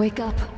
wake up.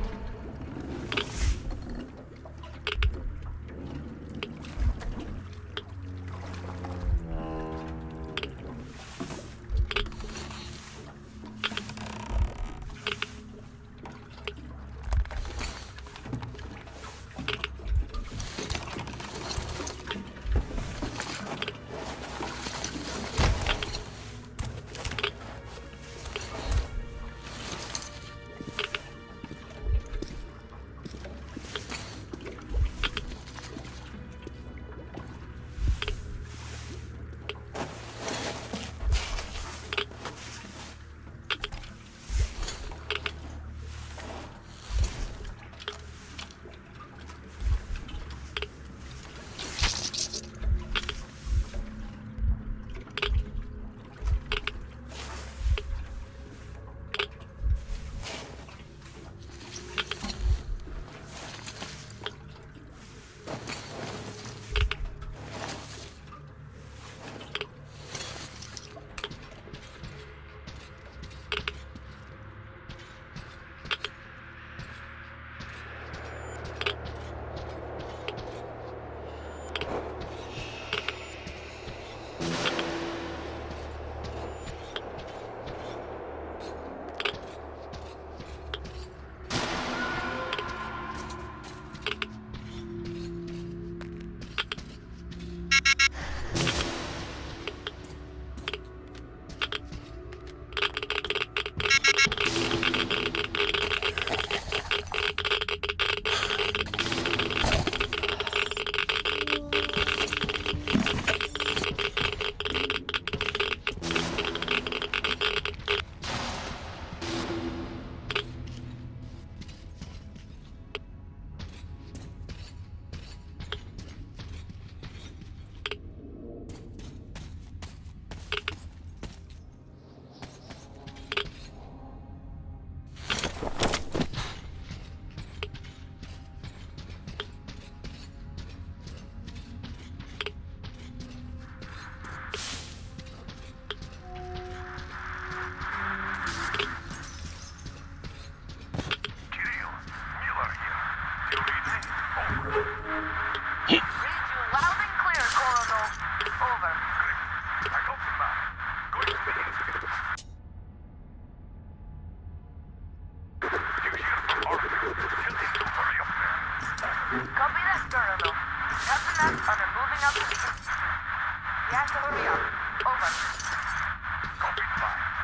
You have to hurry up. Over. Copy fine.